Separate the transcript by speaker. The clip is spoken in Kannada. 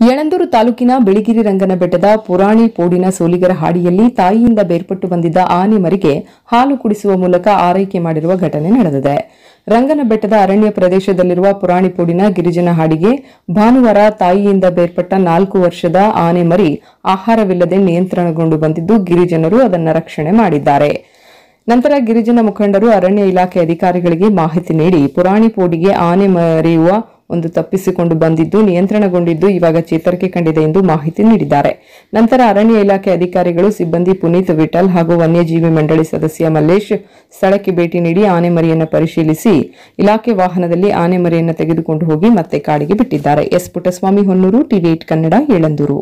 Speaker 1: ಯಳಂದೂರು ತಾಲೂಕಿನ ಬಿಳಿಗಿರಿ ರಂಗನ ಬೆಟ್ಟದ ಪುರಾಣಿ ಪೋಡಿನ ಸೋಲಿಗರ ಹಾಡಿಯಲ್ಲಿ ತಾಯಿಯಿಂದ ಬೇರ್ಪಟ್ಟು ಬಂದಿದ್ದ ಆನೆ ಮರಿಗೆ ಹಾಲು ಕುಡಿಸುವ ಮೂಲಕ ಆರೈಕೆ ಮಾಡಿರುವ ಘಟನೆ ನಡೆದಿದೆ. ರಂಗನ ಬೆಟ್ಟದ ಅರಣ್ಯ ಪ್ರದೇಶದಲ್ಲಿರುವ ಪುರಾಣಿಪೋಡಿನ ಗಿರಿಜನ ಹಾಡಿಗೆ ಭಾನುವಾರ ತಾಯಿಯಿಂದ ಬೇರ್ಪಟ್ಟ ನಾಲ್ಕು ವರ್ಷದ ಆನೆ ಮರಿ ಆಹಾರವಿಲ್ಲದೆ ನಿಯಂತ್ರಣಗೊಂಡು ಬಂದಿದ್ದು ಗಿರಿಜನರು ಅದನ್ನು ರಕ್ಷಣೆ ಮಾಡಿದ್ದಾರೆ. ನಂತರ ಗಿರಿಜನ ಮುಖಂಡರು ಅರಣ್ಯ ಇಲಾಖೆ ಅಧಿಕಾರಿಗಳಿಗೆ ಮಾಹಿತಿ ನೀಡಿ ಪುರಾಣಿಪೋಡಿಗೆ ಆನೆ ಮರೆಯುವ ಒಂದು ತಪ್ಪಿಸಿಕೊಂಡು ಬಂದಿದ್ದು, ನಿಯಂತ್ರಣಗೊಂಡಿದ್ದು ಇವಾಗ ಚೇತರಿಕೆ ಕಂಡಿದೆ ಎಂದು ಮಾಹಿತಿ ನೀಡಿದ್ದಾರೆ. ನಂತರ ಅರಣ್ಯ ಇಲಾಖೆ ಅಧಿಕಾರಿಗಳು ಸಿಬ್ಬಂದಿ ಪುನೀತ್ ವಿಠಲ್ ಹಾಗೂ ವನ್ಯಜೀವಿ ಮಂಡಳಿ ಸದಸ್ಯ ಮಲ್ಲೇಶ್ ಸ್ಥಳಕ್ಕೆ ಭೇಟಿ ನೀಡಿ ಆನೆ ಮರಿಯನ್ನು ಪರಿಶೀಲಿಸಿ, ಇಲಾಖೆ ವಾಹನದಲ್ಲಿ ಆನೆ ಮರಿಯನ್ನು ತೆಗೆದುಕೊಂಡು ಹೋಗಿ ಮತ್ತೆ ಕಾಡಿಗೆ ಬಿಟ್ಟಿದ್ದಾರೆ. S Puttaswamy Honnur TV Kannada, Yelandur.